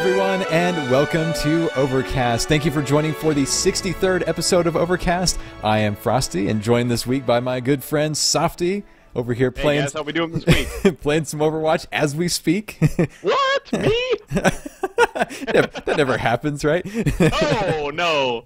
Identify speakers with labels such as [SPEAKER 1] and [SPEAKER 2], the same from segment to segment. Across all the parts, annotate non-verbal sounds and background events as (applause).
[SPEAKER 1] everyone, and welcome to Overcast. Thank you for joining for the 63rd episode of Overcast. I am Frostee, and joined this week by my good friend Sawfty over here
[SPEAKER 2] Hey
[SPEAKER 1] playing
[SPEAKER 2] guys, how we doing this week? (laughs)
[SPEAKER 1] playing some Overwatch as we speak. (laughs)
[SPEAKER 2] what? Me? (laughs)
[SPEAKER 1] that that never happens, right?
[SPEAKER 2] Oh no!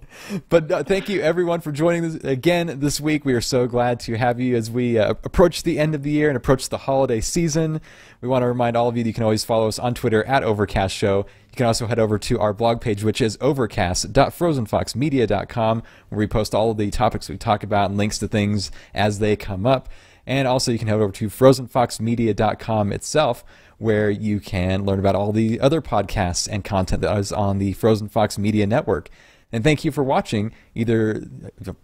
[SPEAKER 1] But uh, thank you everyone for joining us again this week. We are so glad to have you as we uh, approach the end of the year and approach the holiday season. We want to remind all of you that you can always follow us on Twitter at Overcast Show. You can also head over to our blog page, which is overcast.frozenfoxmedia.com, where we post all of the topics we talk about and links to things as they come up. And also, you can head over to frozenfoxmedia.com itself, where you can learn about all the other podcasts and content that is on the Frozen Fox Media Network. And thank you for watching either,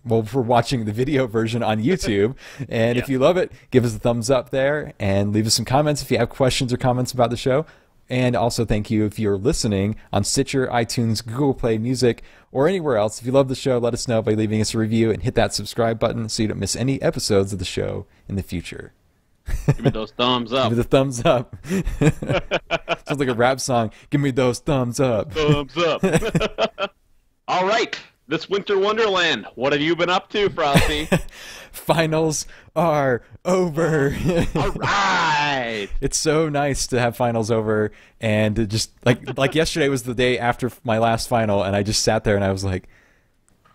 [SPEAKER 1] well, for watching the video version on YouTube. And if you love it, give us a thumbs up there and leave us some comments if you have questions or comments about the show. And also, thank you if you're listening on Stitcher, iTunes, Google Play Music, or anywhere else. If you love the show, let us know by leaving us a review and hit that subscribe button so you don't miss any episodes of the show in the future. (laughs)
[SPEAKER 2] Give me those thumbs up.
[SPEAKER 1] Give me the thumbs up. (laughs) Sounds like a rap song. Give me those thumbs up.
[SPEAKER 2] thumbs up. (laughs) All right, this winter wonderland. What have you been up to, Frostee? (laughs)
[SPEAKER 1] Finals are over.
[SPEAKER 2] All (laughs) right.
[SPEAKER 1] it's so nice to have finals over and just like like yesterday was the day after my last final and I just sat there and I was like,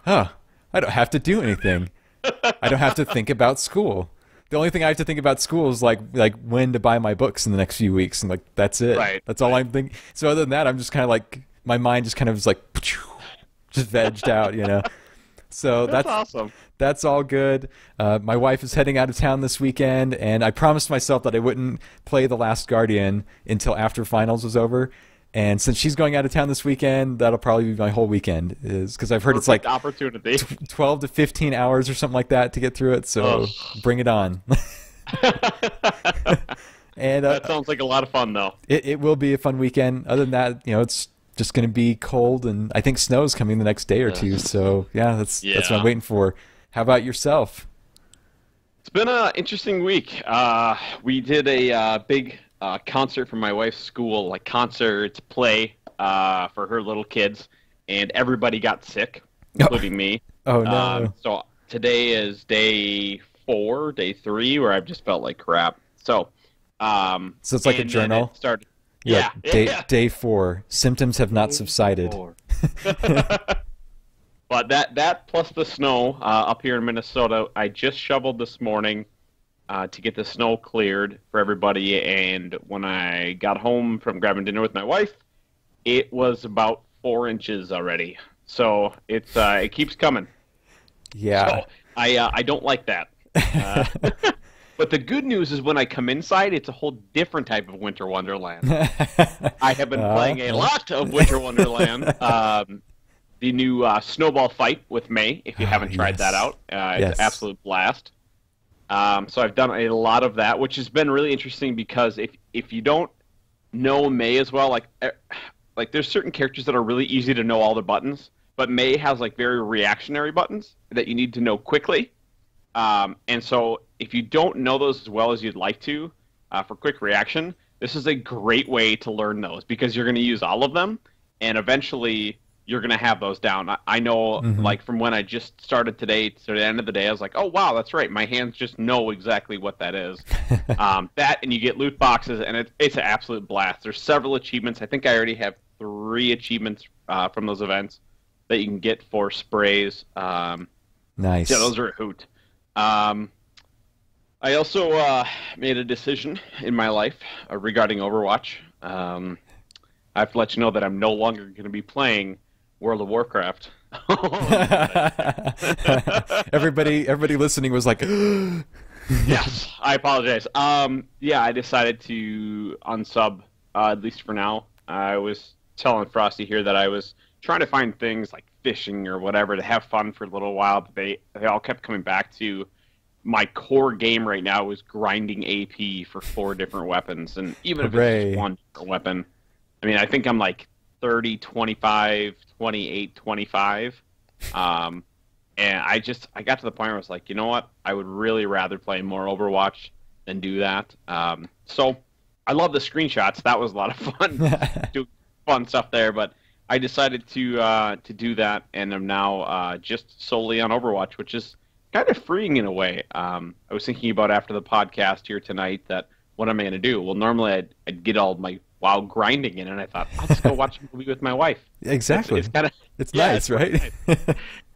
[SPEAKER 1] "Huh, I don't have to do anything. I don't have to think about school." The only thing I have to think about school is like like when to buy my books in the next few weeks and like that's it.
[SPEAKER 2] Right,
[SPEAKER 1] That's all I'm thinking. So other than that, I'm just kind of like my mind just kind of is like (laughs) just vegged out, you know. So
[SPEAKER 2] That's
[SPEAKER 1] that's
[SPEAKER 2] awesome.
[SPEAKER 1] that's all good. Uh, my wife is heading out of town this weekend, and I promised myself that I wouldn't play The Last Guardian until after finals was over. And since she's going out of town this weekend, that'll probably be my whole weekend. Is because I've heard it's like
[SPEAKER 2] Perfect opportunity.
[SPEAKER 1] twelve to fifteen hours or something like that to get through it. So bring it on. (laughs) (laughs) and uh,
[SPEAKER 2] that sounds like a lot of fun, though.
[SPEAKER 1] it, it will be a fun weekend. Other than that, you know, it's just going to be cold, and I think snow's coming the next day or two. So yeah, that's that's what I'm waiting for. How about yourself?
[SPEAKER 2] It's been an interesting week. Uh, we did a uh, big uh, concert for my wife's school, like concert play uh, for her little kids, and everybody got sick, (laughs) including me.
[SPEAKER 1] Oh no!
[SPEAKER 2] Um, so today is day four, day three, where I've just felt like crap. So, um,
[SPEAKER 1] So it's like a journal?
[SPEAKER 2] it Started.
[SPEAKER 1] Yeah,
[SPEAKER 2] Yeah,
[SPEAKER 1] day
[SPEAKER 2] yeah.
[SPEAKER 1] day four. Symptoms have not subsided. (laughs)
[SPEAKER 2] But that that plus the snow uh, up here in Minnesota, I just shoveled this morning uh, to get the snow cleared for everybody. And when I got home from grabbing dinner with my wife, it was about four inches already. So it's uh, it keeps coming.
[SPEAKER 1] Yeah.
[SPEAKER 2] So I uh, I don't like that. (laughs) (laughs) But the good news is when I come inside, it's a whole different type of winter wonderland. (laughs) I have been
[SPEAKER 1] Uh,
[SPEAKER 2] playing a lot of Winter Wonderland. (laughs) Um, the new uh, Snowball Fight with Mei, if you
[SPEAKER 1] Ah,
[SPEAKER 2] haven't tried
[SPEAKER 1] yes.
[SPEAKER 2] that out. Uh, it's
[SPEAKER 1] Yes.
[SPEAKER 2] an absolute blast. Um, so I've done a lot of that, which has been really interesting because if if you don't know Mei as well, like eh, like there's certain characters that are really easy to know all the buttons, but Mei has like very reactionary buttons that you need to know quickly. Um, and so if you don't know those as well as you'd like to uh, for quick reaction, this is a great way to learn those because you're going to use all of them, and eventually you're going to have those down. I, I know,
[SPEAKER 1] Mhm.
[SPEAKER 2] like from when I just started today to the end of the day, I was like, oh wow, that's right. My hands just know exactly what that is. (laughs) um, that and you get loot boxes, and it, it's an absolute blast. There's several achievements. I think I already have three achievements uh, from those events that you can get for sprays. Um,
[SPEAKER 1] nice.
[SPEAKER 2] yeah, those are a hoot. Um, I also uh, made a decision in my life uh, regarding Overwatch. Um, I have to let you know that I'm no longer going to be playing World of Warcraft. (laughs)
[SPEAKER 1] everybody, everybody listening was like, (gasps)
[SPEAKER 2] yes, I apologize. Um, yeah, I decided to unsub uh, at least for now. I was telling Frostee here that I was trying to find things like fishing or whatever to have fun for a little while, but they they all kept coming back to my core game right now is grinding AP for four different weapons, and even if it's
[SPEAKER 1] Hooray.
[SPEAKER 2] just one different weapon, I mean, I think I'm like 30, 25, 28, 25. Um, and I just I got to the point where I was like, you know what? I would really rather play more Overwatch than do that. Um, so I love the screenshots. That was a lot of fun. (laughs) Do, fun stuff there. But I decided to uh, to do that, and I'm now uh, just solely on Overwatch, which is kind of freeing in a way. Um, I was thinking about after the podcast here tonight that what am I going to do? Well, normally I'd, I'd get all my while grinding in, and I thought I'll just go (laughs) watch a movie with my wife.
[SPEAKER 1] Exactly.
[SPEAKER 2] It's, it's kind of
[SPEAKER 1] it's
[SPEAKER 2] yeah,
[SPEAKER 1] nice,
[SPEAKER 2] it's
[SPEAKER 1] right?
[SPEAKER 2] nice.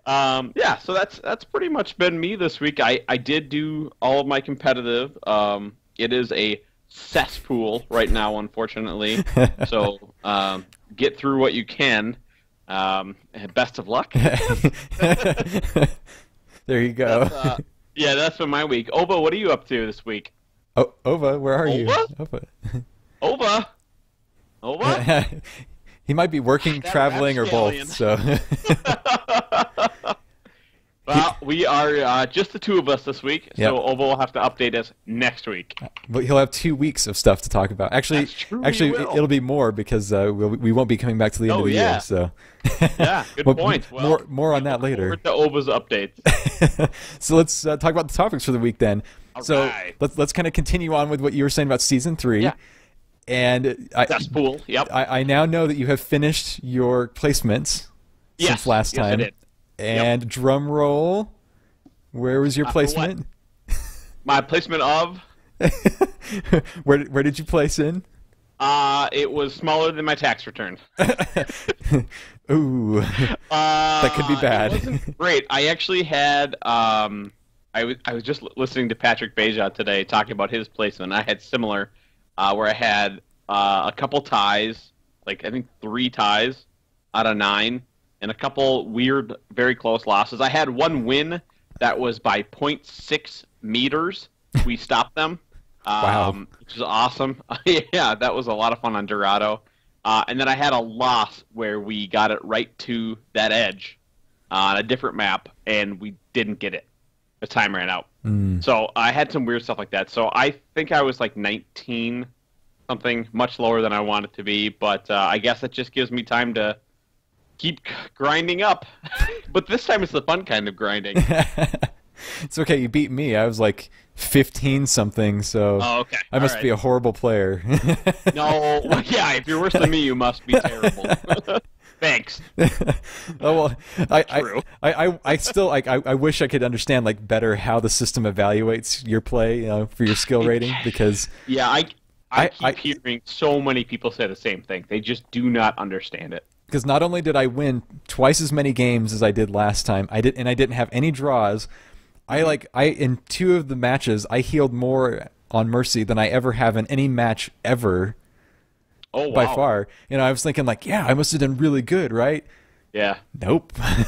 [SPEAKER 2] um, yeah, so that's that's pretty much been me this week. I, I did do all of my competitive. Um, it is a cesspool right now, unfortunately. so (laughs) um, get through what you can. Um, best of luck. (laughs)
[SPEAKER 1] there you go.
[SPEAKER 2] That's, uh, (laughs) yeah, that's been my week. Ova, what are you up to this week?
[SPEAKER 1] oh, Ova, where are you?
[SPEAKER 2] Ova?
[SPEAKER 1] Ova.
[SPEAKER 2] Ova? Ova?
[SPEAKER 1] he might be working,
[SPEAKER 2] That
[SPEAKER 1] traveling, or both. (laughs) (laughs)
[SPEAKER 2] We are uh, just the two of us this week, so
[SPEAKER 1] Yep.
[SPEAKER 2] Will have to update us next week.
[SPEAKER 1] But he'll have two weeks of stuff to talk about. Actually, actually,
[SPEAKER 2] will.
[SPEAKER 1] it, will be more because uh, we'll, we won't be coming back to the end
[SPEAKER 2] Oh,
[SPEAKER 1] of the
[SPEAKER 2] yeah.
[SPEAKER 1] year. So,
[SPEAKER 2] Yeah, good (laughs)
[SPEAKER 1] Well,
[SPEAKER 2] point. Well,
[SPEAKER 1] more, more on that later.
[SPEAKER 2] to Ova's updates. (laughs)
[SPEAKER 1] so let's uh, talk about the topics for the week then.
[SPEAKER 2] All
[SPEAKER 1] so
[SPEAKER 2] right.
[SPEAKER 1] let's let's kind of continue on with what you were saying about season three.
[SPEAKER 2] Yeah.
[SPEAKER 1] And I,
[SPEAKER 2] Cesspool. Yep.
[SPEAKER 1] I I now know that you have finished your placements
[SPEAKER 2] Yes,
[SPEAKER 1] since last
[SPEAKER 2] yes,
[SPEAKER 1] time. And drum roll, where was your
[SPEAKER 2] Uh,
[SPEAKER 1] placement? (laughs)
[SPEAKER 2] My placement of (laughs)
[SPEAKER 1] where where did you place in?
[SPEAKER 2] uh, it was smaller than my tax return. (laughs)
[SPEAKER 1] Ooh.
[SPEAKER 2] Uh,
[SPEAKER 1] That could be bad.
[SPEAKER 2] Great. I actually had. Um, I was I was just listening to Patrick Beja today talking about his placement. I had similar, uh, where I had uh, a couple ties, like I think three ties out of nine, and a couple weird, very close losses. I had one win that was by 0.6 meters. We (laughs) stopped them. Um,
[SPEAKER 1] Wow.
[SPEAKER 2] Which is awesome. (laughs) yeah, that was a lot of fun on Dorado. Uh, and then I had a loss where we got it right to that edge on a different map, and we didn't get it. The time ran out.
[SPEAKER 1] Mm.
[SPEAKER 2] So I had some weird stuff like that. So I think I was like 19 something, much lower than I wanted to be. But uh, I guess it just gives me time to keep grinding up. (laughs) but this time it's the fun kind of grinding. (laughs)
[SPEAKER 1] it's okay. You beat me. I was like 15 something, so
[SPEAKER 2] Oh, okay.
[SPEAKER 1] I must be a horrible player. (laughs)
[SPEAKER 2] No, well, yeah. If you're worse than me, you must be terrible. Thanks.
[SPEAKER 1] oh well, I, I,
[SPEAKER 2] True.
[SPEAKER 1] I, I, I still like. I, I wish I could understand like better how the system evaluates your play, you know, for your skill rating because
[SPEAKER 2] Yeah, I I,
[SPEAKER 1] I-
[SPEAKER 2] keep
[SPEAKER 1] I-
[SPEAKER 2] hearing so many people say the same thing. They just do not understand it.
[SPEAKER 1] Because not only did I win twice as many games as I did last time, I did and I didn't have any draws. I mm-hmm. like I in two of the matches I healed more on Mercy than I ever have in any match ever
[SPEAKER 2] Oh, wow.
[SPEAKER 1] by far. You know, I was thinking like, yeah, I must have done really good, right?
[SPEAKER 2] Yeah.
[SPEAKER 1] Nope. I,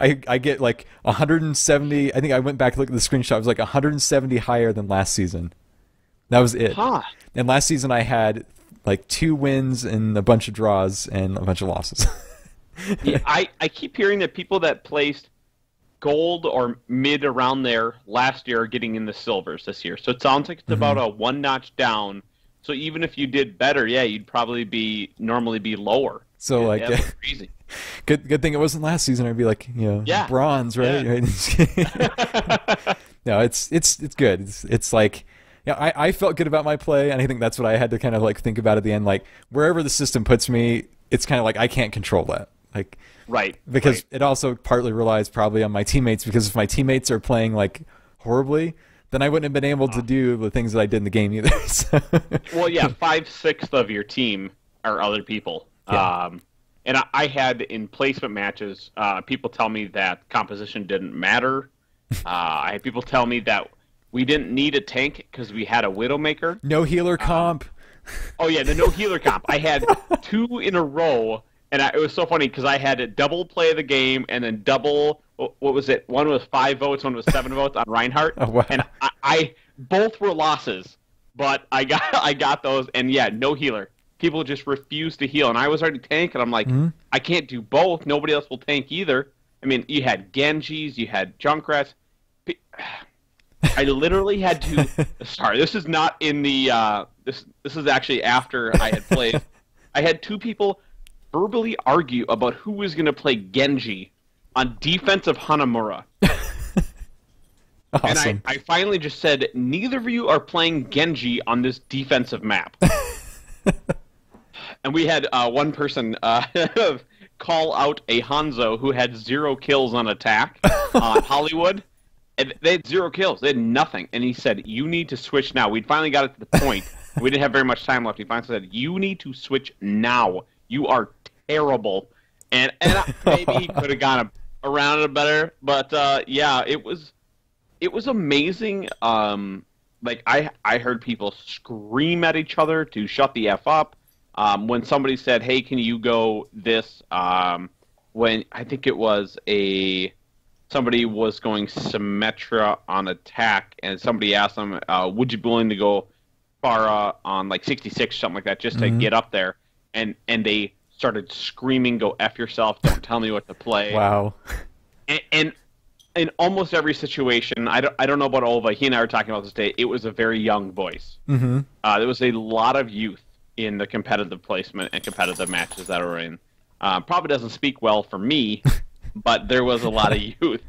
[SPEAKER 1] (laughs) I I get like 170. I think I went back to look at the screenshot. It was like 170 higher than last season. That was it.
[SPEAKER 2] Huh.
[SPEAKER 1] And last season I had like two wins and a bunch of draws and a bunch of losses. (laughs)
[SPEAKER 2] yeah, I, I keep hearing that people that placed gold or mid around there last year are getting in the silvers this year. So it sounds like it's
[SPEAKER 1] Mm-hmm.
[SPEAKER 2] about a one notch down. So even if you did better, yeah, you'd probably be normally be lower.
[SPEAKER 1] So,
[SPEAKER 2] Yeah,
[SPEAKER 1] like,
[SPEAKER 2] yeah, (laughs) crazy.
[SPEAKER 1] good good thing it wasn't last season. I'd be like, you know,
[SPEAKER 2] Yeah.
[SPEAKER 1] bronze, right? Right? (laughs) no, it's it's it's good. It's it's like yeah, I, I felt good about my play, and I think that's what I had to kind of like think about at the end. Like wherever the system puts me, it's kind of like I can't control that. Like
[SPEAKER 2] right.
[SPEAKER 1] because
[SPEAKER 2] right.
[SPEAKER 1] it also partly relies probably on my teammates. Because if my teammates are playing like horribly, then I wouldn't have been able to do the things that I did in the game either. (laughs) So.
[SPEAKER 2] Well, yeah, five sixths of your team are other people.
[SPEAKER 1] Yeah.
[SPEAKER 2] Um, and I, I had in placement matches, uh, people tell me that composition didn't matter. (laughs) Uh, I had people tell me that we didn't need a tank because we had a Widowmaker.
[SPEAKER 1] no healer comp.
[SPEAKER 2] Oh yeah, the no healer comp. I had (laughs) two in a row, and I, it was so funny because I had a double play of the game and then double. What was it? One was five votes, one was seven votes on Reinhardt. (laughs)
[SPEAKER 1] Oh, wow.
[SPEAKER 2] And I, I both were losses, but I got (laughs) I got those, and yeah, no healer. People just refused to heal, and I was already tank, and I'm like,
[SPEAKER 1] Mhm.
[SPEAKER 2] I can't do both. Nobody else will tank either. I mean, you had Genjis, you had Junkrats. I literally had to. (laughs) sorry, this is not in the. Uh, this this is actually after I had played. (laughs) I had two people verbally argue about who was going to play Genji on defensive Hanamura, awesome. (laughs) and I. I finally just said, neither of you are playing Genji on this defensive map. and we had uh, one person uh, call out a Hanzo who had zero kills on attack on Hollywood. And they had zero kills. They had nothing. And he said, You need to switch now. We'd finally got it to the point. (laughs) we didn't have very much time left. He finally said, You need to switch now. You are terrible. And, and maybe he could have gone around it better. But uh, yeah, it was it was amazing. Um, like I I heard people scream at each other to shut the f up. Um, when somebody said, "Hey, can you go this?" Um, when I think it was a somebody was going Symmetra on attack, and somebody asked them, uh, "Would you be willing to go Pharah on like 66, something like that, just to
[SPEAKER 1] Mhm.
[SPEAKER 2] get up there?" And and they started screaming, "Go f yourself! Don't tell me what to play!"
[SPEAKER 1] Wow.
[SPEAKER 2] and, and in almost every situation, I don't, I don't know about Olva. He and I were talking about this day. It was a very young voice.
[SPEAKER 1] Mm-hmm.
[SPEAKER 2] Uh, there was a lot of youth in the competitive placement and competitive matches that were in. Uh, probably doesn't speak well for me, (laughs) but there was a lot of (laughs) youth.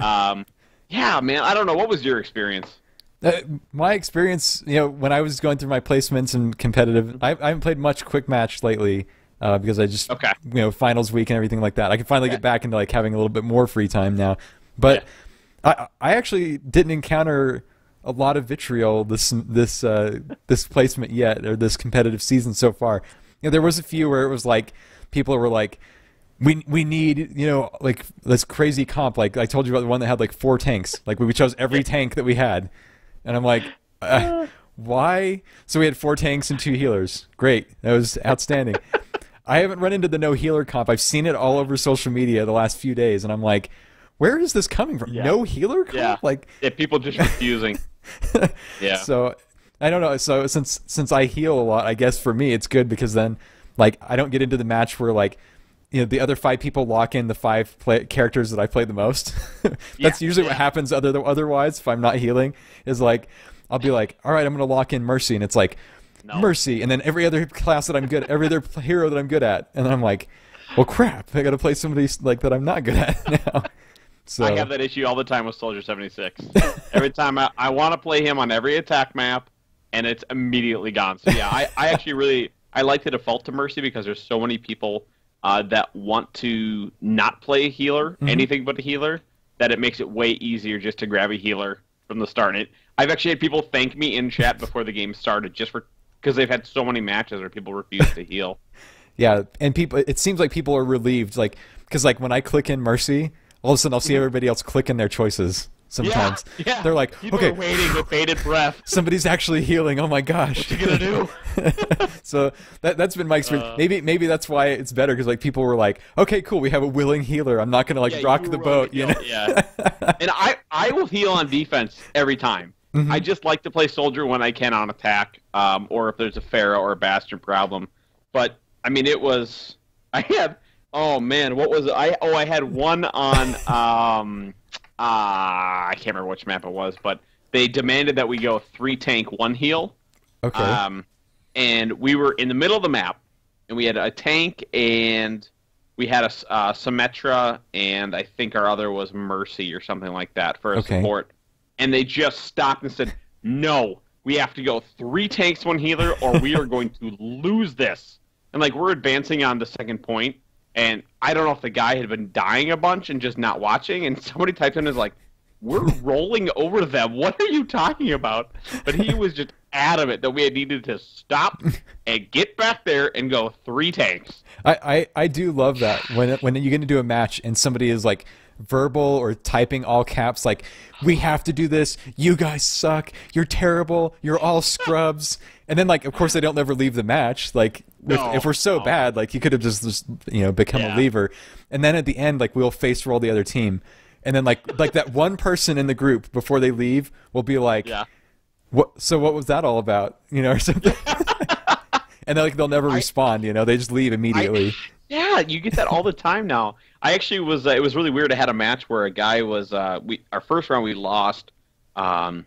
[SPEAKER 2] Um, yeah, man. I don't know. What was your experience?
[SPEAKER 1] Uh, my experience, you know, when I was going through my placements and competitive, I, I haven't played much quick match lately uh, because I just,
[SPEAKER 2] Okay.
[SPEAKER 1] you know, finals week and everything like that. I can finally get back into like having a little bit more free time now. But I, I actually didn't encounter a lot of vitriol this this uh, this placement yet or this competitive season so far. You know, there was a few where it was like people were like. We, we need you know like this crazy comp like I told you about the one that had like four tanks like we chose every tank that we had and I'm like, uh, why? So we had four tanks and two healers. Great. That was outstanding. (laughs) I haven't run into the no healer comp. I've seen it all over social media the last few days, and I'm like, where is this coming from?
[SPEAKER 2] Yeah.
[SPEAKER 1] No healer comp?
[SPEAKER 2] Yeah.
[SPEAKER 1] Like,
[SPEAKER 2] Yeah, people just refusing. (laughs) Yeah.
[SPEAKER 1] so I don't know. So since since I heal a lot, I guess for me it's good because then like I don't get into the match where like you know the other five people lock in the five play- characters that I play the most. (laughs) That's
[SPEAKER 2] Yeah,
[SPEAKER 1] usually
[SPEAKER 2] yeah.
[SPEAKER 1] what happens. Other otherwise, if I'm not healing, is like I'll be like, all right, I'm gonna lock in Mercy, and it's like
[SPEAKER 2] No.
[SPEAKER 1] Mercy, and then every other class that I'm good, every other (laughs) hero that I'm good at, and then I'm like, well, crap, I gotta play somebody like that I'm not good at (laughs) now. So
[SPEAKER 2] I have that issue all the time with Soldier 76. every time I, I want to play him on every attack map, and it's immediately gone. So yeah, I, I actually really I like the default to Mercy because there's so many people uh, that want to not play a healer, anything but a healer, that it makes it way easier just to grab a healer from the start. It, I've actually had people thank me in chat (laughs) before the game started just for because they've had so many matches where people refuse to heal. (laughs)
[SPEAKER 1] Yeah, and people. It seems like people are relieved, like because like when I click in Mercy, all of a sudden I'll see everybody else clicking their choices. Sometimes
[SPEAKER 2] Yeah, yeah.
[SPEAKER 1] they're like,
[SPEAKER 2] people
[SPEAKER 1] okay,
[SPEAKER 2] waiting with bated breath. (laughs)
[SPEAKER 1] somebody's actually healing. Oh my gosh,
[SPEAKER 2] What you gonna do? (laughs)
[SPEAKER 1] so that that's been my experience.
[SPEAKER 2] Uh.
[SPEAKER 1] maybe maybe that's why it's better because like people were like, okay, cool, we have a willing healer. I'm not gonna like
[SPEAKER 2] Yeah,
[SPEAKER 1] rock the boat, you know.
[SPEAKER 2] Yeah. (laughs) and I I will heal on defense every time.
[SPEAKER 1] Mm-hmm.
[SPEAKER 2] I just like to play soldier when I can on attack, um, or if there's a Pharah or a bastard problem. But I mean, it was I had oh man, what was it? I oh I had one on (laughs) um uh, I can't remember which map it was, but they demanded that we go three tank one heal.
[SPEAKER 1] Okay.
[SPEAKER 2] Um, and we were in the middle of the map, and we had a tank, and we had a uh, Symmetra, and I think our other was Mercy or something like that for a
[SPEAKER 1] Okay.
[SPEAKER 2] support. And they just stopped and said, "No, we have to go three tanks, one healer, or we are (laughs) going to lose this." And like we're advancing on the second point, and I don't know if the guy had been dying a bunch and just not watching, and somebody typed in is like, "We're (laughs) rolling over them. What are you talking about?" But he was just adamant that we had needed to stop (laughs) and get back there and go three tanks.
[SPEAKER 1] I, I, I do love that when when you get into a match and somebody is like verbal or typing all caps like we have to do this you guys suck you're terrible you're all scrubs and then like of course they don't ever leave the match like
[SPEAKER 2] No,
[SPEAKER 1] if we're so
[SPEAKER 2] no.
[SPEAKER 1] bad like you could have just, just you know become
[SPEAKER 2] Yeah.
[SPEAKER 1] a lever and then at the end like we'll face roll the other team and then like like that one person in the group before they leave will be like
[SPEAKER 2] Yeah.
[SPEAKER 1] what so what was that all about you know or something (laughs) and like they'll never respond you know they just leave immediately
[SPEAKER 2] Yeah, you get that all the time now. I actually was. Uh, it was really weird. I had a match where a guy was. Uh, we our first round we lost, um,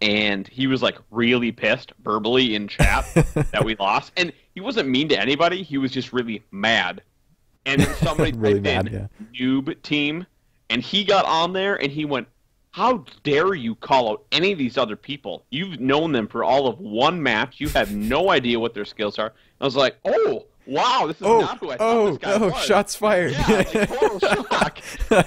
[SPEAKER 2] and he was like really pissed verbally in chat (laughs) that we lost, and he wasn't mean to anybody. He was just really mad. And then somebody (laughs)
[SPEAKER 1] Really
[SPEAKER 2] typed
[SPEAKER 1] mad,
[SPEAKER 2] in noob team, and he got on there and he went how dare you call out any of these other people? You've known them for all of one match. You have no idea what their skills are. I was like, oh, wow, this is
[SPEAKER 1] Oh,
[SPEAKER 2] not who I thought
[SPEAKER 1] oh,
[SPEAKER 2] this guy
[SPEAKER 1] oh!
[SPEAKER 2] was.
[SPEAKER 1] Shots fired.
[SPEAKER 2] Yeah, like (laughs) total shock.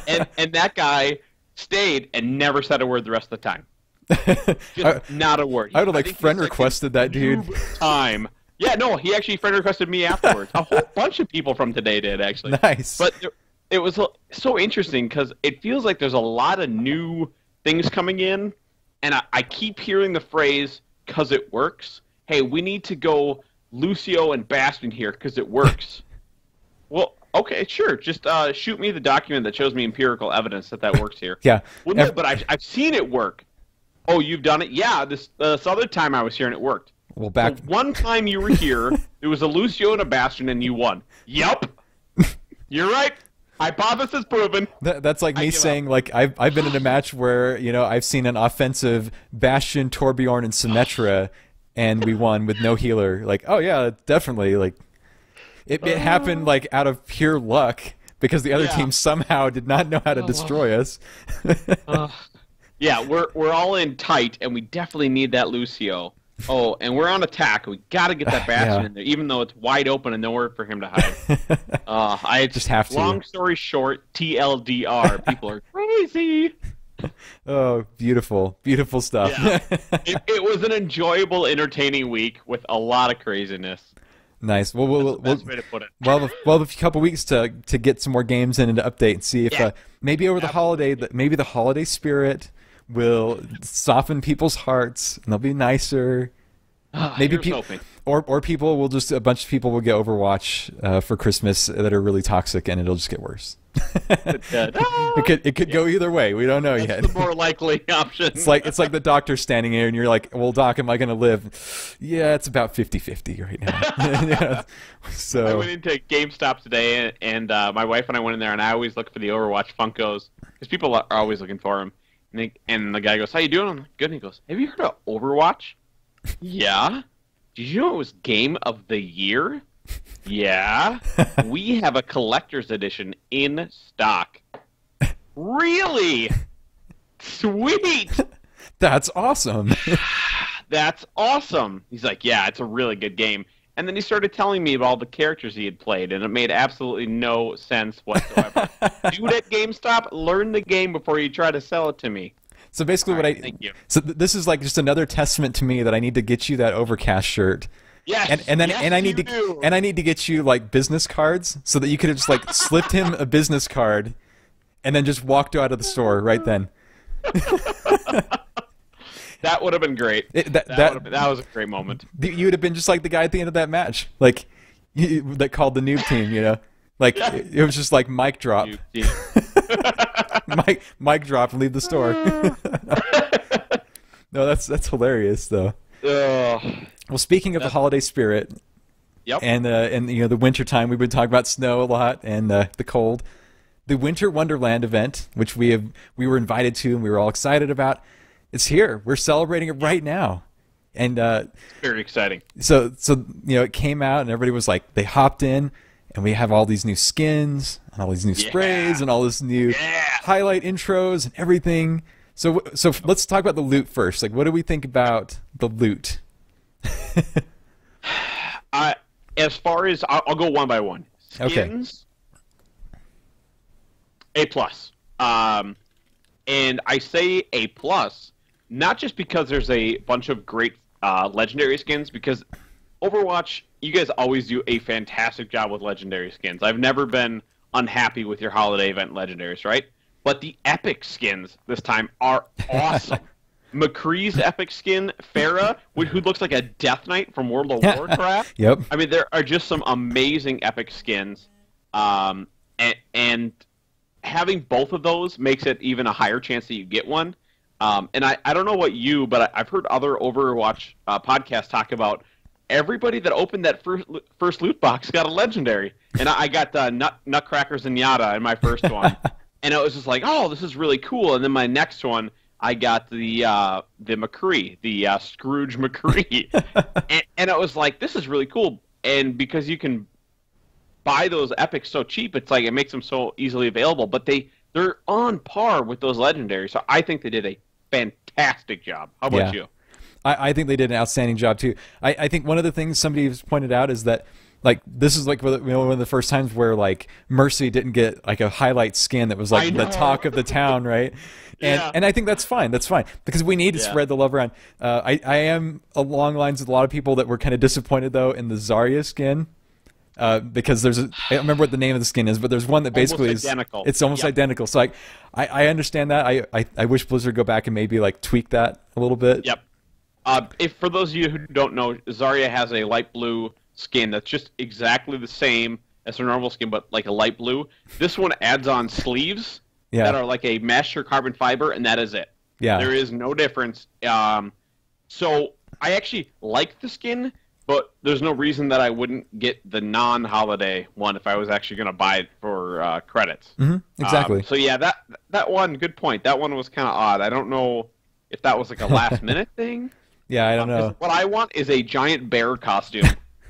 [SPEAKER 2] And and that guy stayed and never said a word the rest of the time. (laughs) Just
[SPEAKER 1] I,
[SPEAKER 2] not a word.
[SPEAKER 1] I would have like friend requested that dude.
[SPEAKER 2] Time. Yeah, no, he actually friend requested me afterwards. a whole bunch of people from today did actually.
[SPEAKER 1] Nice.
[SPEAKER 2] But there, it was so interesting because it feels like there's a lot of new things coming in, and I, I keep hearing the phrase "cause it works." Hey, we need to go Lucio and Bastion here because it works. (laughs) well, okay, sure. Just uh, shoot me the document that shows me empirical evidence that that works here.
[SPEAKER 1] yeah.
[SPEAKER 2] Well,
[SPEAKER 1] Ev-
[SPEAKER 2] no, but I've, I've seen it work. Oh, you've done it? Yeah, this, uh, this other time I was here and it worked.
[SPEAKER 1] well, back.
[SPEAKER 2] The one time you were here, it was a Lucio and a Bastion, and you won. Yep. (laughs) You're right. Hypothesis proven.
[SPEAKER 1] That, that's like
[SPEAKER 2] I
[SPEAKER 1] me
[SPEAKER 2] give up.
[SPEAKER 1] saying like I've I've been in a match where you know I've seen an offensive Bastion, Torbjorn, and Symmetra, and we won with no healer. Like oh yeah, definitely like it, it happened like out of pure luck because the other
[SPEAKER 2] Yeah.
[SPEAKER 1] team somehow did not know how to destroy us.
[SPEAKER 2] Yeah, we're we're all in tight, and we definitely need that Lucio. Oh, and we're on attack. We got to get that (laughs) Bastion
[SPEAKER 1] Yeah.
[SPEAKER 2] in there, even though it's wide open and nowhere for him to hide. (laughs) Uh, I
[SPEAKER 1] Just have to.
[SPEAKER 2] Long story short, TLDR. People are (laughs) crazy.
[SPEAKER 1] oh, beautiful, beautiful stuff.
[SPEAKER 2] Yeah. it, it was an enjoyable, entertaining week with a lot of craziness.
[SPEAKER 1] nice. Well, we'll, we'll,
[SPEAKER 2] way to put it.
[SPEAKER 1] well, well, a couple weeks to to get some more games in and to update and see if
[SPEAKER 2] Yeah.
[SPEAKER 1] uh, maybe over the holiday, maybe the holiday spirit will soften people's hearts and they'll be nicer. Maybe people, or or people will just a bunch of people will get Overwatch uh, for Christmas that are really toxic and it'll just get worse. (laughs) it could it could go either way. We don't know yet.
[SPEAKER 2] The more likely (laughs) option.
[SPEAKER 1] It's like it's like the doctor standing here and you're like, "Well, doc, am I going to live?" Yeah, it's about 50-50 right now. (laughs) Yeah.
[SPEAKER 2] I went into GameStop today, and, and uh, my wife and I went in there, and I always look for the Overwatch Funkos because people are always looking for them. And, they, and the guy goes, "How you doing?" I'm like, "Good." And he goes, "Have you heard of Overwatch?" (laughs) yeah. Did you know it was Game of the Year? Yeah. (laughs) we have a collector's edition in stock. Really? Sweet. (laughs)
[SPEAKER 1] that's awesome. (sighs)
[SPEAKER 2] That's awesome. He's like, yeah, it's a really good game. And then he started telling me about all the characters he had played, and it made absolutely no sense whatsoever. (laughs) Dude at GameStop, learn the game before you try to sell it to me.
[SPEAKER 1] So basically, what I
[SPEAKER 2] thank you.
[SPEAKER 1] so th- this is like just another testament to me that I need to get you that Overcast shirt.
[SPEAKER 2] Yes,
[SPEAKER 1] and and then
[SPEAKER 2] yes,
[SPEAKER 1] and I need to
[SPEAKER 2] do.
[SPEAKER 1] and I need to get you like business cards so that you could have just like slipped him a business card, and then just walked out of the store right then. (laughs)
[SPEAKER 2] that would have been great.
[SPEAKER 1] It- that
[SPEAKER 2] that,
[SPEAKER 1] that,
[SPEAKER 2] that was a great moment.
[SPEAKER 1] you would have been just like the guy at the end of that match, like that called the noob team. You know, like it, it was just like mic drop,
[SPEAKER 2] yeah. (laughs)
[SPEAKER 1] mic mic drop, and leave the store. (laughs) no, that's that's hilarious though.
[SPEAKER 2] Ugh.
[SPEAKER 1] Well, speaking of the holiday spirit,
[SPEAKER 2] Yep.
[SPEAKER 1] and uh, and you know the winter time we've been talking about snow a lot and uh, the cold the winter wonderland event which we have we were invited to and we were all excited about it's here we're celebrating it right now and uh,
[SPEAKER 2] Very exciting.
[SPEAKER 1] so so you know it came out and everybody was like they hopped in and we have all these new skins and all these new
[SPEAKER 2] Yeah.
[SPEAKER 1] sprays and all this new
[SPEAKER 2] Yeah.
[SPEAKER 1] highlight intros and everything so so let's talk about the loot first like what do we think about the loot (sighs)
[SPEAKER 2] I, as far as I'll, I'll go one by one.
[SPEAKER 1] Okay.
[SPEAKER 2] Skins, A plus. Um, and I say A plus not just because there's a bunch of great uh, legendary skins, because Overwatch, you guys always do a fantastic job with legendary skins. I've never been unhappy with your holiday event legendaries, right? But the epic skins this time are awesome. (laughs) McCree's epic skin, Pharah, wh- who looks like a Death Knight from World of (laughs) Warcraft.
[SPEAKER 1] yep
[SPEAKER 2] I mean, there are just some amazing epic skins, um, and, and having both of those makes it even a higher chance that you get one. Um, and I, I don't know what you, but I, I've heard other Overwatch uh, podcasts talk about everybody that opened that first first loot box got a legendary, and I, I got uh, nut, Nutcrackers and Yada in my first (laughs) one, and it was just like, oh, this is really cool. And then my next one, I got the uh, the McCree, the uh, Scrooge McCree, (laughs) and, and it was like, this is really cool. And because you can buy those epics so cheap, it's like it makes them so easily available. But they they're on par with those legendaries. So I think they did a fantastic job. How about
[SPEAKER 1] Yeah.
[SPEAKER 2] you?
[SPEAKER 1] I, I think they did an outstanding job too. I, I think one of the things somebody has pointed out is that like this is like one of the- you know, one of the first times where like Mercy didn't get like a highlight skin that was like the talk of the town, right? (laughs) And
[SPEAKER 2] Yeah.
[SPEAKER 1] and I think that's fine. That's fine because we need to
[SPEAKER 2] Yeah.
[SPEAKER 1] spread the love around. Uh, I I am along lines with a lot of people that were kind of disappointed though in the Zarya skin. Uh, because there's a, I don't remember what the name of the skin is, but there's one that
[SPEAKER 2] Almost
[SPEAKER 1] basically is
[SPEAKER 2] identical.
[SPEAKER 1] It's almost identical. So like, I, I understand that. I, I I wish Blizzard go back and maybe like tweak that a little bit.
[SPEAKER 2] Yep. Uh, if for those of you who don't know, Zarya has a light blue skin that's just exactly the same as her normal skin, but like a light blue. This one adds on sleeves
[SPEAKER 1] Yeah.
[SPEAKER 2] that are like a mesh or carbon fiber, and that is it.
[SPEAKER 1] Yeah.
[SPEAKER 2] There is no difference. Um, so I actually like the skin, but there's no reason that I wouldn't get the non-holiday one if I was actually going to buy it for uh, credits.
[SPEAKER 1] hmm exactly.
[SPEAKER 2] Um, so yeah, that that one, good point. That one was kind of odd. I don't know if that was like a last (laughs) minute thing.
[SPEAKER 1] yeah, I don't
[SPEAKER 2] Um,
[SPEAKER 1] know.
[SPEAKER 2] What I want is a giant bear costume.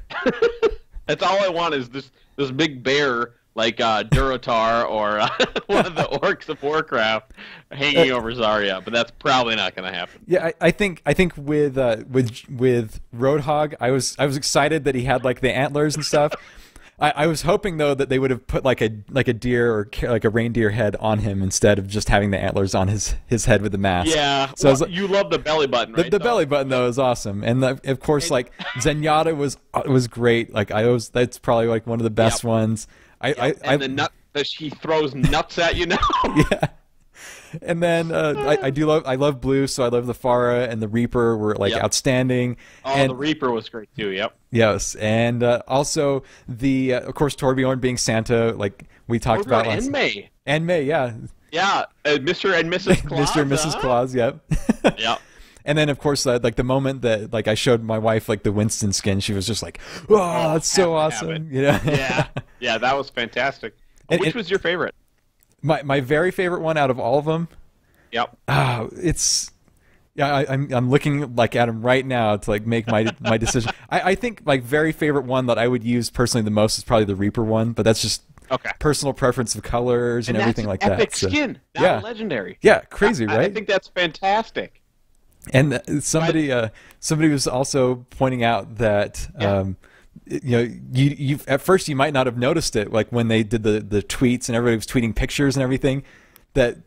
[SPEAKER 2] (laughs) (laughs) That's all I want is this this big bear like uh, Durotar or uh, (laughs) one of the (laughs) orcs of Warcraft hanging over Zarya, but that's probably not going to happen.
[SPEAKER 1] Yeah, I, I think I think with uh, with with Roadhog, I was I was excited that he had like the antlers and stuff. I, I was hoping though that they would have put like a like a deer or like a reindeer head on him instead of just having the antlers on his his head with the mask.
[SPEAKER 2] Yeah,
[SPEAKER 1] So
[SPEAKER 2] well,
[SPEAKER 1] was like-
[SPEAKER 2] you love the belly button,
[SPEAKER 1] The,
[SPEAKER 2] right?
[SPEAKER 1] the
[SPEAKER 2] though?
[SPEAKER 1] belly button though is awesome, and the, of course, like Zenyatta was uh, was great. Like I was, that's probably like one of the best
[SPEAKER 2] Yep.
[SPEAKER 1] ones. I, I,
[SPEAKER 2] and
[SPEAKER 1] I
[SPEAKER 2] the nut that he throws nuts at you now. (laughs)
[SPEAKER 1] yeah. And then uh, I, I do love I love blue, so I love the Pharah and the Reaper were like
[SPEAKER 2] Yep.
[SPEAKER 1] outstanding.
[SPEAKER 2] oh,
[SPEAKER 1] and
[SPEAKER 2] the Reaper was great too. Yep.
[SPEAKER 1] yes, and uh, also the uh, of course Torbjorn being Santa, like we talked about last.
[SPEAKER 2] and Mei.
[SPEAKER 1] And Mei, yeah,
[SPEAKER 2] Yeah, uh, Mr. and Mrs. (laughs) Claus.
[SPEAKER 1] Mr. and Mrs.
[SPEAKER 2] huh?
[SPEAKER 1] Claus, yep. (laughs)
[SPEAKER 2] Yep.
[SPEAKER 1] And then, of course, uh, like the moment that like I showed my wife like the Winston skin, she was just like, "Oh, that's so
[SPEAKER 2] have to have
[SPEAKER 1] awesome!" You know?
[SPEAKER 2] Yeah, (laughs) yeah, that was fantastic.
[SPEAKER 1] And
[SPEAKER 2] Which
[SPEAKER 1] it-
[SPEAKER 2] was your favorite?
[SPEAKER 1] my my very favorite one out of all of them
[SPEAKER 2] Yep.
[SPEAKER 1] Ah, it's yeah. I, I'm I'm looking like at him right now to like make my my decision. I, I think my very favorite one that I would use personally the most is probably the Reaper one, but that's just
[SPEAKER 2] Okay.
[SPEAKER 1] personal preference of colors and,
[SPEAKER 2] And
[SPEAKER 1] everything like
[SPEAKER 2] epic
[SPEAKER 1] that. Epic
[SPEAKER 2] skin, not
[SPEAKER 1] yeah.
[SPEAKER 2] legendary.
[SPEAKER 1] yeah, crazy,
[SPEAKER 2] I-
[SPEAKER 1] right?
[SPEAKER 2] I think that's fantastic.
[SPEAKER 1] And uh, somebody uh, somebody was also pointing out that
[SPEAKER 2] Yeah.
[SPEAKER 1] um, you know you you at first you might not have noticed it like when they did the the tweets and everybody was tweeting pictures and everything that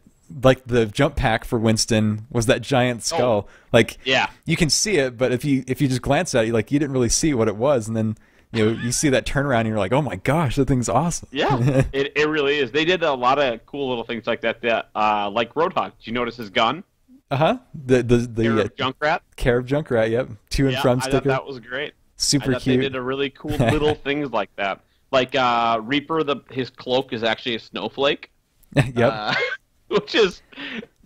[SPEAKER 1] like the jump pack for Winston was that giant skull like
[SPEAKER 2] Oh. Yeah.
[SPEAKER 1] you can see it but if you if you just glance at it like you didn't really see what it was and then you know you see that turnaround and you're like oh my gosh that thing's awesome
[SPEAKER 2] Yeah, (laughs) it, it really is. They did a lot of cool little things like that. That uh, like Roadhog. Did you notice his gun?
[SPEAKER 1] Uh-huh the the the
[SPEAKER 2] Care
[SPEAKER 1] uh,
[SPEAKER 2] Junkrat.
[SPEAKER 1] care of Junkrat yep to and
[SPEAKER 2] Yeah,
[SPEAKER 1] from
[SPEAKER 2] I thought
[SPEAKER 1] sticker
[SPEAKER 2] that was great.
[SPEAKER 1] super cute
[SPEAKER 2] they did a really (laughs) cool little things like that. Like uh, Reaper, the his cloak is actually a snowflake. (laughs)
[SPEAKER 1] yep
[SPEAKER 2] uh, (laughs) which is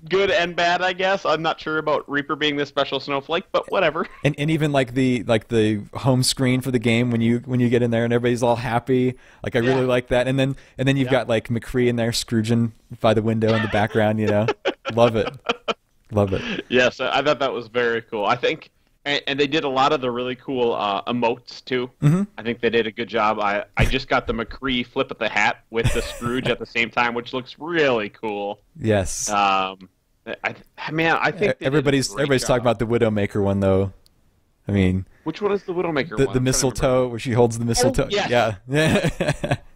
[SPEAKER 2] good and bad, I guess. I'm not sure about Reaper being this special snowflake, but whatever.
[SPEAKER 1] and, and even like the like the home screen for the game when you when you get in there and everybody's all happy like i really like that and then and then you've
[SPEAKER 2] Yeah.
[SPEAKER 1] got like mccree in there scrooging by the window in the background you know love it love it
[SPEAKER 2] Yes, I I thought that was very cool. I think, and, and they did a lot of the really cool uh, emotes too.
[SPEAKER 1] Mhm.
[SPEAKER 2] I think they did a good job. I I just got the McCree flip of the hat with the Scrooge at the same time, which looks really cool.
[SPEAKER 1] yes
[SPEAKER 2] Um, I man, I think they did a
[SPEAKER 1] everybody's everybody's talking about the widowmaker one though i mean
[SPEAKER 2] which one is the Widowmaker
[SPEAKER 1] the,
[SPEAKER 2] one?
[SPEAKER 1] the
[SPEAKER 2] I'm trying to remember.
[SPEAKER 1] mistletoe where she holds the mistletoe
[SPEAKER 2] yes.
[SPEAKER 1] yeah (laughs) (laughs)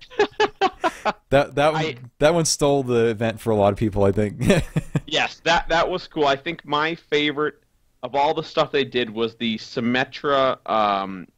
[SPEAKER 1] that that one
[SPEAKER 2] I-
[SPEAKER 1] that one stole the event for a lot of people i think (laughs)
[SPEAKER 2] Yes, that that was cool. I think my favorite of all the stuff they did was the Symmetra, um,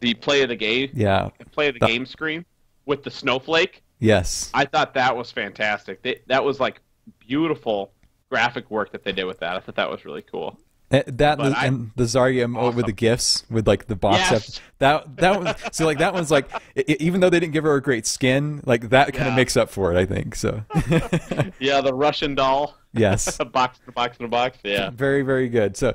[SPEAKER 2] the play of the game,
[SPEAKER 1] yeah
[SPEAKER 2] play of the
[SPEAKER 1] That-
[SPEAKER 2] game screen with the snowflake.
[SPEAKER 1] yes
[SPEAKER 2] I thought that was fantastic. They, that was like beautiful graphic work that they did with that. I thought that was really cool.
[SPEAKER 1] Uh, That
[SPEAKER 2] But I-
[SPEAKER 1] and the Zarya emote with the gifts with like the box
[SPEAKER 2] Yes.
[SPEAKER 1] up. That that was so like that one's like i i- even though they didn't give her a great skin, like that kind of
[SPEAKER 2] Yeah.
[SPEAKER 1] makes up for it. I think so. (laughs)
[SPEAKER 2] Yeah, the Russian doll,
[SPEAKER 1] yes,
[SPEAKER 2] a (laughs) box in a box in a box. Yeah.
[SPEAKER 1] very very good. So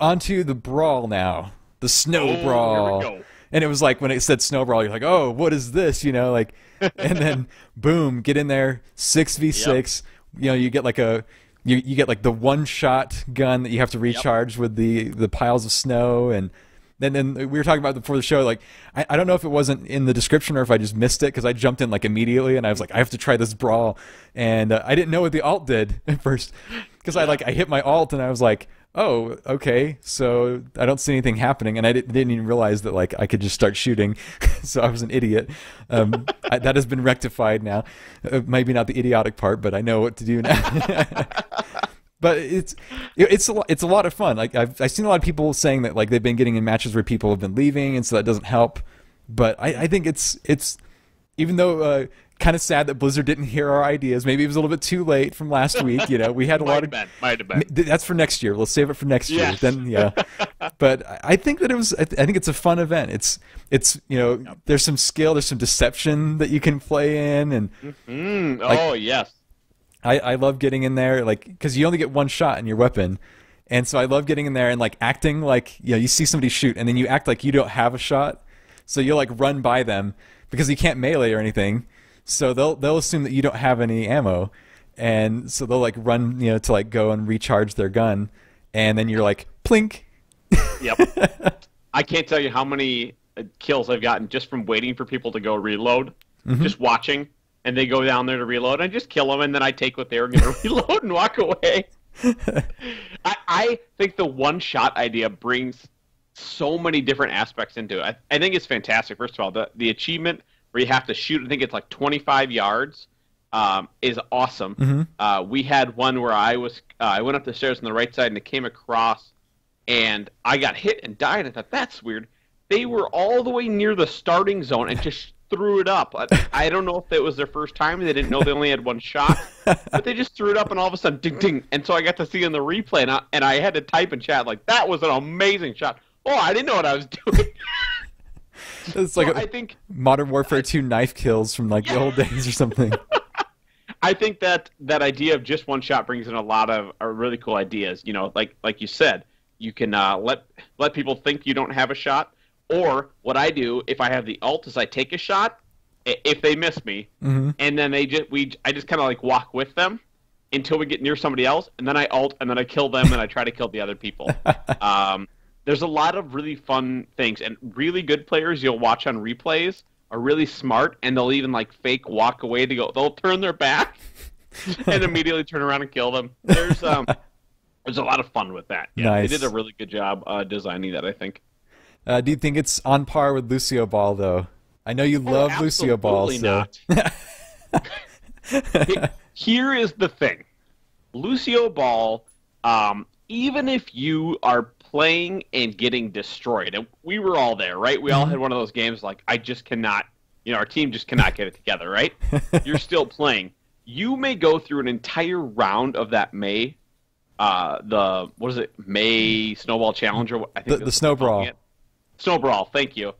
[SPEAKER 1] onto the brawl now, the snow
[SPEAKER 2] Oh, here we
[SPEAKER 1] brawl.
[SPEAKER 2] go.
[SPEAKER 1] And it was like when it said snow brawl, you're like, oh, what is this? You know, like, (laughs) and then boom, get in there, six v six. You know, you get like a. You, you get like the one shot gun that you have to recharge with the, the piles of snow and then then we were talking about before the show. Like I, I don't know if it wasn't in the description or if I just missed it because I jumped in like immediately and I was like I have to try this brawl, and uh, I didn't know what the alt did (laughs) at first because I like I hit my alt and I was like oh, okay, so I don't see anything happening, and I didn't, didn't even realize that like I could just start shooting, (laughs) so I was an idiot. Um, I, that has been rectified now. Uh, maybe not the idiotic part, but I know what to do now. (laughs) but it's it's a it's a lot of fun. Like I've I've seen a lot of people saying that like they've been getting in matches where people have been leaving, and so that doesn't help. But I, I think it's it's even though uh, kind of sad that Blizzard didn't hear our ideas. Maybe it was a little bit too late from last (laughs) week. You know, we had a lot of.
[SPEAKER 2] Been, might have been.
[SPEAKER 1] That's for next year. We'll save it for next year. Then, yeah. (laughs) but I think that it was. I think it's a fun event. It's it's you know yep. there's some skill, there's some deception that you can play in, and
[SPEAKER 2] mm-hmm. like, oh yes.
[SPEAKER 1] I I love getting in there like because you only get one shot in your weapon. And so I love getting in there and like acting like you know you see somebody shoot and then you act like you don't have a shot, so you'll like run by them because you can't melee or anything, so they'll they'll assume that you don't have any ammo, and so they'll like run you know to like go and recharge their gun, and then you're like plink.
[SPEAKER 2] Yep. (laughs) I can't tell you how many uh, kills I've gotten just from waiting for people to go reload, mm-hmm. just watching, and they go down there to reload. And I just kill them, and then I take what they were going (laughs) to reload and walk away. (laughs) I, I think the one shot idea brings so many different aspects into it. I, I think it's fantastic. First of all, the the achievement where you have to shoot. I think it's like 25 yards. Um, is awesome. Mm-hmm. Uh, we had one where I was uh, I went up the stairs on the right side and it came across, and I got hit and died. I thought that's weird. They were all the way near the starting zone and just (laughs) threw it up. I, I don't know if it was their first time. They didn't know they only had one shot, (laughs) but they just threw it up and all of a sudden ding ding. And so I got to see in the replay and I, and I had to type in chat like that was an amazing shot. Oh, I didn't know what I was (laughs) doing. (laughs)
[SPEAKER 1] It's like well, I think Modern Warfare 2 knife kills from like the old days or something. (laughs)
[SPEAKER 2] I think that that idea of just one shot brings in a lot of uh, really cool ideas. You know, like like you said, you can uh, let let people think you don't have a shot. Or what I do if I have the alt is I take a shot if they miss me, mm-hmm. and then they just we I just kind of like walk with them until we get near somebody else, and then I alt and then I kill them and I try to kill the other people. (laughs) um, there's a lot of really fun things and really good players you'll watch on replays are really smart and they'll even like fake walk away to go they'll turn their back (laughs) and immediately turn around and kill them. There's um (laughs) there's a lot of fun with that. Yeah nice. they did a really good job uh, designing that i think.
[SPEAKER 1] Uh, do you think it's on par with lucio ball though? I know you oh, love lucio ball so. (laughs)
[SPEAKER 2] Here is the thing. Lucio ball um, even if you are playing and getting destroyed. And we were all there, right? We all mm-hmm. had one of those games like I just cannot, you know, our team just cannot get it together, right? (laughs) You're still playing. You may go through an entire round of that Mei, uh, the what is it, Mei Snowball Challenger?
[SPEAKER 1] I think the, the Snowball.
[SPEAKER 2] Snowball, thank you,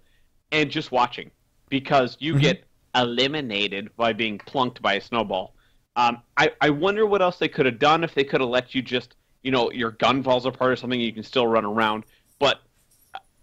[SPEAKER 2] and just watching because you mm-hmm. get eliminated by being plunked by a snowball. Um, I, I wonder what else they could have done if they could have let you just you know your gun falls apart or something, you can still run around. But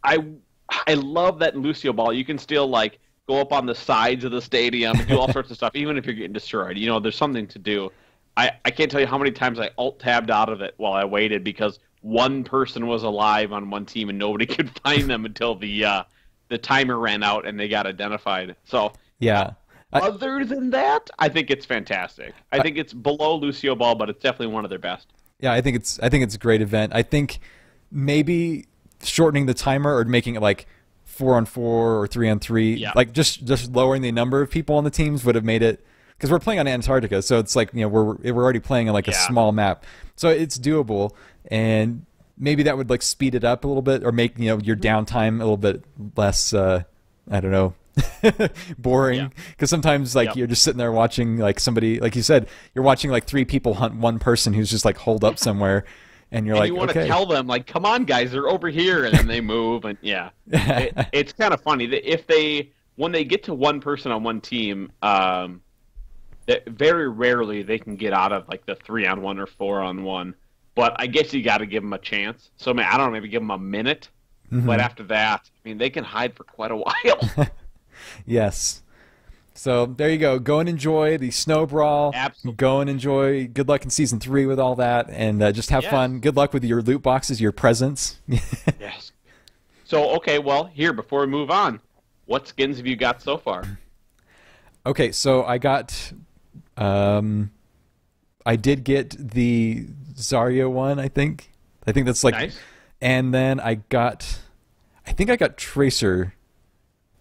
[SPEAKER 2] I I love that in Lucio Ball you can still like go up on the sides of the stadium and do all (laughs) sorts of stuff, even if you're getting destroyed. You know, there's something to do. I, I can't tell you how many times I alt tabbed out of it while I waited because one person was alive on one team and nobody (laughs) could find them until the uh, the timer ran out and they got identified. So
[SPEAKER 1] yeah.
[SPEAKER 2] I, other than that, I think it's fantastic. I, I think it's below Lucio Ball, but it's definitely one of their best
[SPEAKER 1] yeah, I think it's I think it's a great event. I think maybe shortening the timer or making it like four on four or three on three, yeah. like just just lowering the number of people on the teams would have made it because we're playing on Antarctica, so it's like you know we're we're already playing on like yeah. a small map, so it's doable, and maybe that would like speed it up a little bit or make you know your downtime a little bit less. Uh, I don't know (laughs) boring because yeah. sometimes like yep. you're just sitting there watching like somebody like you said you're watching like three people hunt one person who's just like holed up somewhere and you're
[SPEAKER 2] and
[SPEAKER 1] like
[SPEAKER 2] you want
[SPEAKER 1] okay.
[SPEAKER 2] to tell them like come on guys they're over here and then they move and yeah it, (laughs) it's kind of funny that if they when they get to one person on one team um that very rarely they can get out of like the three on one or four on one but i guess you got to give them a chance so I, mean, I don't know maybe give them a minute mm-hmm. but after that i mean they can hide for quite a (laughs) while
[SPEAKER 1] yes. So there you go. Go and enjoy the snow brawl.
[SPEAKER 2] Absolutely.
[SPEAKER 1] Go and enjoy. Good luck in season three with all that, and uh, just have yes. fun. Good luck with your loot boxes, your presents. (laughs)
[SPEAKER 2] yes. So okay, well here before we move on, what skins have you got so far?
[SPEAKER 1] Okay, so I got, um, I did get the Zarya one. I think. I think that's like,
[SPEAKER 2] Nice.
[SPEAKER 1] and then I got, I think I got Tracer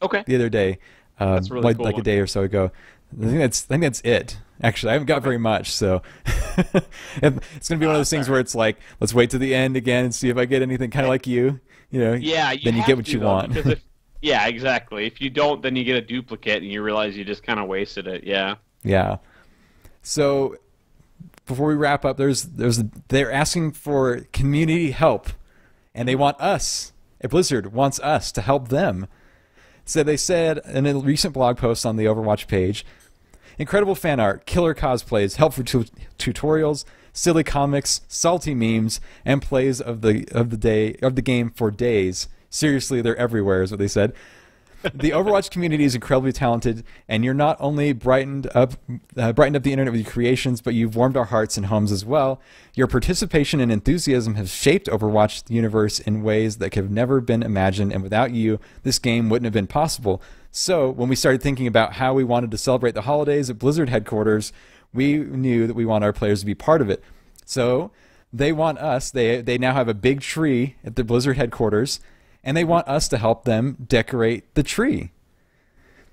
[SPEAKER 2] Okay.
[SPEAKER 1] the other day, um,
[SPEAKER 2] That's really
[SPEAKER 1] like,
[SPEAKER 2] cool
[SPEAKER 1] like a day or so ago. I think that's I think that's it. Actually, I haven't got very much, so (laughs) it's gonna be one of
[SPEAKER 2] Ah,
[SPEAKER 1] those things where it's like, let's wait to the end again and see if I get anything kind of like you. You know,
[SPEAKER 2] Yeah, you
[SPEAKER 1] then you get what
[SPEAKER 2] to,
[SPEAKER 1] you
[SPEAKER 2] though,
[SPEAKER 1] want.
[SPEAKER 2] if, (laughs) yeah, exactly. If you don't, then you get a duplicate, and you realize you just kind of wasted it. Yeah.
[SPEAKER 1] Yeah. So before we wrap up, there's there's they're asking for community help, and they want us. A Blizzard wants us to help them. So they said in a recent blog post on the Overwatch page, incredible fan art, killer cosplays, helpful tu- tutorials, silly comics, salty memes, and plays of the of the day of the game for days. Seriously, they're everywhere, is what they said the Overwatch community is incredibly talented, and you're not only brightened up, uh, brightened up the internet with your creations, but you've warmed our hearts and homes as well. Your participation and enthusiasm have shaped Overwatch universe in ways that could have never been imagined, and without you, this game wouldn't have been possible. So, when we started thinking about how we wanted to celebrate the holidays at Blizzard headquarters, we knew that we want our players to be part of it. So, they want us. They they now have a big tree at the Blizzard headquarters, and they want us to help them decorate the tree.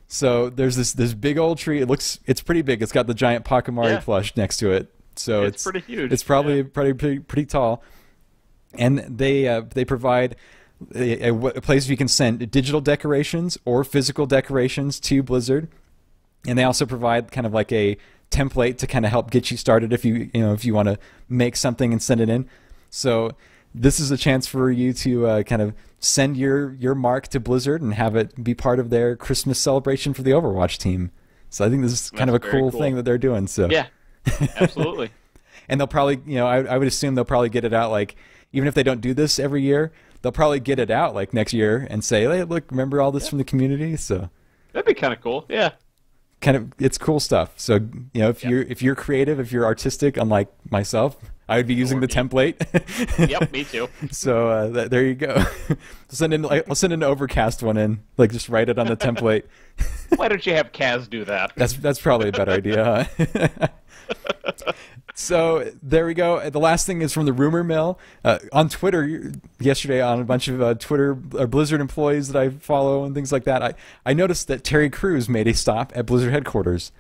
[SPEAKER 1] So there's this this big old tree. It looks it's pretty big. It's got the giant Pachimari
[SPEAKER 2] Yeah.
[SPEAKER 1] plush next to it. So
[SPEAKER 2] It's
[SPEAKER 1] it's,
[SPEAKER 2] pretty huge,
[SPEAKER 1] It's probably
[SPEAKER 2] yeah.
[SPEAKER 1] pretty, pretty pretty tall. And they uh, they provide a place you can send digital decorations or physical decorations to Blizzard and they also provide kind of like a template to kind of help get you started if you you know if you want to make something and send it in so this is a chance for you to uh, kind of send your your mark to blizzard and have it be part of their christmas celebration for the overwatch team so i think this is kind of a cool,
[SPEAKER 2] cool.
[SPEAKER 1] thing that they're doing so
[SPEAKER 2] Yeah. (laughs) Absolutely.
[SPEAKER 1] and they'll probably you know I, I would assume they'll probably get it out like even if they don't do this every year they'll probably get it out like next year and say hey look remember all this from the community so
[SPEAKER 2] That'd be kind of cool. Yeah.
[SPEAKER 1] Kind of it's cool stuff. So you know, if
[SPEAKER 2] Yeah.
[SPEAKER 1] you're if you're creative, if you're artistic, unlike myself, I would be using the
[SPEAKER 2] me.
[SPEAKER 1] template.
[SPEAKER 2] Yep. Me (laughs) too.
[SPEAKER 1] so uh, th- there you go. (laughs) send in like, I'll send an overcast one in, like just write it on the (laughs) template.
[SPEAKER 2] Why don't you have Kaz do that?
[SPEAKER 1] That's that's probably a better idea. Huh? (laughs) so there we go. The last thing is from the rumor mill uh, on Twitter yesterday. On a bunch of uh, Twitter uh, Blizzard employees that I follow and things like that, I I noticed that Terry Crews made a stop at Blizzard headquarters,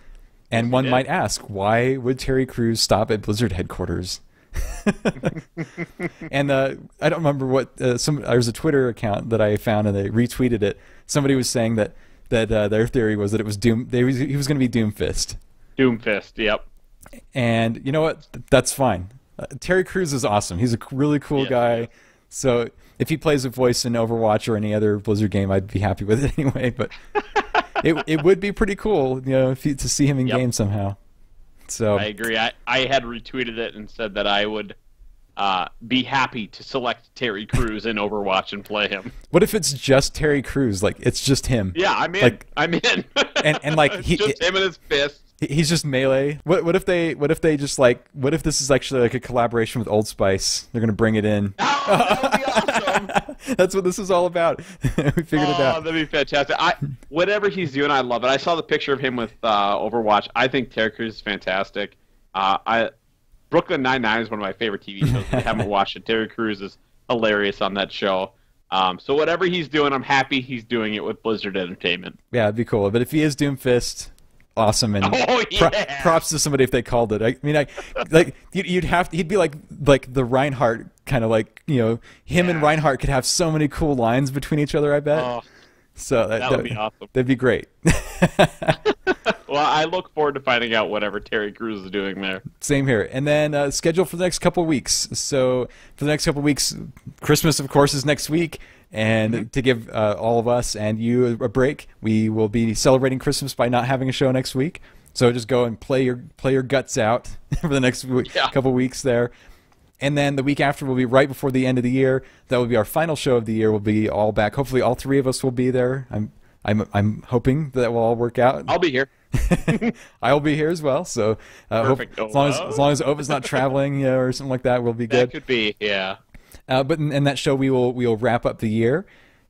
[SPEAKER 1] and one
[SPEAKER 2] did.
[SPEAKER 1] might ask, why would Terry Crews stop at Blizzard headquarters? (laughs) and uh, I don't remember what uh, some there was a Twitter account that I found and they retweeted it. Somebody was saying that that uh, their theory was that it was Doom. They was, he was going to be Doomfist,
[SPEAKER 2] Doomfist. Yep.
[SPEAKER 1] And you know what? That's fine. Uh, Terry Crews is awesome. He's a really cool
[SPEAKER 2] Yes,
[SPEAKER 1] guy.
[SPEAKER 2] yes.
[SPEAKER 1] So if he plays a voice in Overwatch or any other Blizzard game, I'd be happy with it (laughs) anyway. But it it would be pretty cool, you know, if you, to see him in
[SPEAKER 2] Yep.
[SPEAKER 1] game somehow. So
[SPEAKER 2] I agree. I, I had retweeted it and said that I would uh, be happy to select Terry Crews in Overwatch and play him. (laughs)
[SPEAKER 1] what if it's just Terry Crews? Like it's just him.
[SPEAKER 2] Yeah, I'm in.
[SPEAKER 1] Like-
[SPEAKER 2] I'm in.
[SPEAKER 1] And- and, like, (laughs) he-
[SPEAKER 2] just him and his fists.
[SPEAKER 1] He- He's just melee. What what if they what if they just like what if this is actually like a collaboration with Old Spice? They're gonna bring it in.
[SPEAKER 2] Oh, (laughs) that would be awesome. (laughs)
[SPEAKER 1] That's what this is all about. (laughs) we figured it
[SPEAKER 2] Oh,
[SPEAKER 1] out.
[SPEAKER 2] that'd be fantastic. I whatever he's doing, I love it. I saw the picture of him with uh, Overwatch. I think Terry Crews is fantastic. Uh, I Brooklyn Nine Nine is one of my favorite TV shows. If you haven't watched it, Terry Crews is hilarious on that show. Um, so whatever he's doing, I'm happy he's doing it with Blizzard Entertainment.
[SPEAKER 1] Yeah, it'd be cool. But if he is Doomfist, awesome and (laughs)
[SPEAKER 2] Oh,
[SPEAKER 1] pro- props to somebody if they called it. I mean, I like you'd, have he'd be like like the Reinhardt kind of like you know him and Reinhardt could have so many cool lines between each other. I bet.
[SPEAKER 2] Oh,
[SPEAKER 1] so that,
[SPEAKER 2] that would be awesome.
[SPEAKER 1] That'd be great. (laughs)
[SPEAKER 2] well, I look forward to finding out whatever Terry Crews is doing there.
[SPEAKER 1] Same here. And then uh, schedule for the next couple weeks. So for the next couple weeks, Christmas, of course, is next week. And to give uh, all of us and you a break, we will be celebrating Christmas by not having a show next week. So just go and play your play your guts out (laughs) for the next w-
[SPEAKER 2] Yeah.
[SPEAKER 1] couple weeks there. And then the week after will be right before the end of the year. That will be our final show of the year. We'll be all back. Hopefully, all three of us will be there. I'm I'm I'm hoping that will all work out.
[SPEAKER 2] I'll be here. (laughs)
[SPEAKER 1] I'll be here as well. So uh, hope,
[SPEAKER 2] Perfect.
[SPEAKER 1] as long as as long as Ova's not traveling you know, or something like that, we'll be
[SPEAKER 2] That
[SPEAKER 1] good.
[SPEAKER 2] could be, yeah.
[SPEAKER 1] Uh, but in, in that show, we will we will wrap up the year,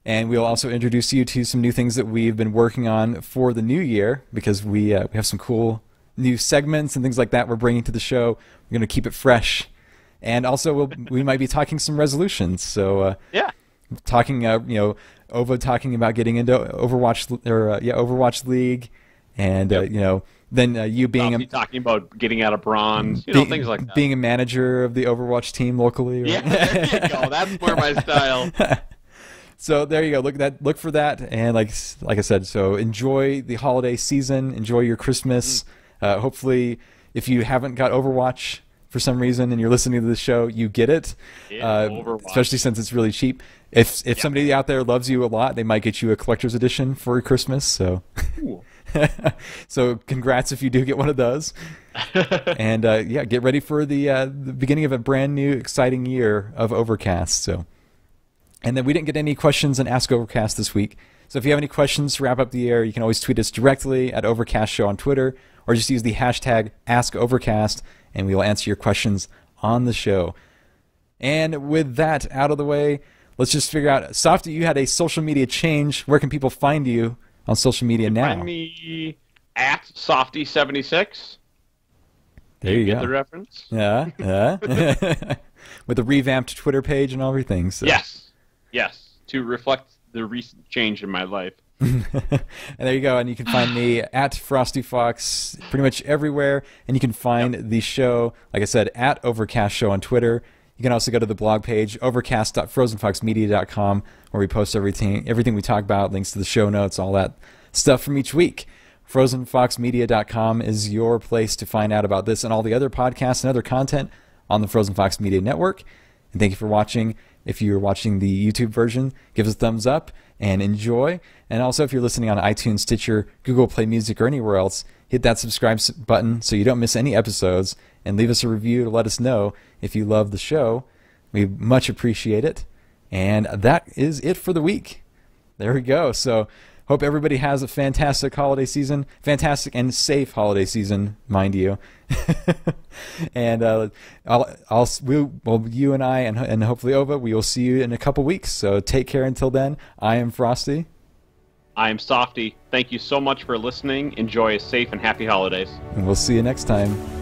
[SPEAKER 1] And we'll also introduce you to some new things that we've been working on for the new year because we, uh, we have some cool new segments and things like that we're bringing to the show. We're going to keep it fresh. And also, we'll, we might be talking some resolutions. So, uh,
[SPEAKER 2] yeah.
[SPEAKER 1] Talking, uh, you know, Ova talking about getting into Overwatch or uh, yeah, Overwatch League, and uh,
[SPEAKER 2] Yep.
[SPEAKER 1] you know, then uh, you being a
[SPEAKER 2] talking about getting out of bronze, you know,
[SPEAKER 1] being,
[SPEAKER 2] things like that.
[SPEAKER 1] being a manager of the Overwatch team locally. right?
[SPEAKER 2] yeah, there you go. (laughs) That's more my style. (laughs)
[SPEAKER 1] So there you go. Look that. Look for that. And like like I said, so enjoy the holiday season. Enjoy your Christmas. Uh, hopefully, if you haven't got Overwatch for some reason and you're listening to the show, you get it.
[SPEAKER 2] Yeah,
[SPEAKER 1] uh, especially since it's really cheap. If if somebody out there loves you a lot, they might get you a collector's edition for Christmas. So. (laughs) So congrats if you do get one of those. (laughs) and uh, yeah, get ready for the uh, the beginning of a brand new exciting year of Overcast. So, and then we didn't get any questions in Ask Overcast this week. So if you have any questions to wrap up the air, you can always tweet us directly at Overcast Show on Twitter, or just use the hashtag Ask Overcast, and we will answer your questions on the show. And with that out of the way, let's just figure out. Sawfty, you had a social media change. Where can people find you on social media now?
[SPEAKER 2] Find me at Sawfty76.
[SPEAKER 1] there you
[SPEAKER 2] Get
[SPEAKER 1] go.
[SPEAKER 2] the reference?
[SPEAKER 1] Yeah, yeah. (laughs) With a revamped Twitter page and everything. So.
[SPEAKER 2] Yes. Yes. To reflect the recent change in my life.
[SPEAKER 1] And there you go. And you can find me (sighs) at Frostee Fox pretty much everywhere. And you can find the show, like I said, at Overcast Show on Twitter. You can also go to the blog page, overcast.frozenfoxmedia.com, where we post everything everything we talk about, links to the show notes, all that stuff from each week. FrozenFoxMedia.com is your place to find out about this and all the other podcasts and other content on the Frozen Fox Media Network. And thank you for watching. If you're watching the YouTube version, give us a thumbs up and enjoy. And also, if you're listening on iTunes, Stitcher, Google Play Music, or anywhere else, hit that subscribe button so you don't miss any episodes and leave us a review to let us know if you love the show. We much appreciate it. And that is it for the week. There we go. So, hope everybody has a fantastic holiday season, fantastic and safe holiday season, mind you. (laughs) and uh, I'll, I'll, we, well, you and I, and, and hopefully Ova, we will see you in a couple weeks. So take care until then. I am Frostee.
[SPEAKER 2] I am Sawfty. Thank you so much for listening. Enjoy a safe and happy holidays.
[SPEAKER 1] And we'll see you next time.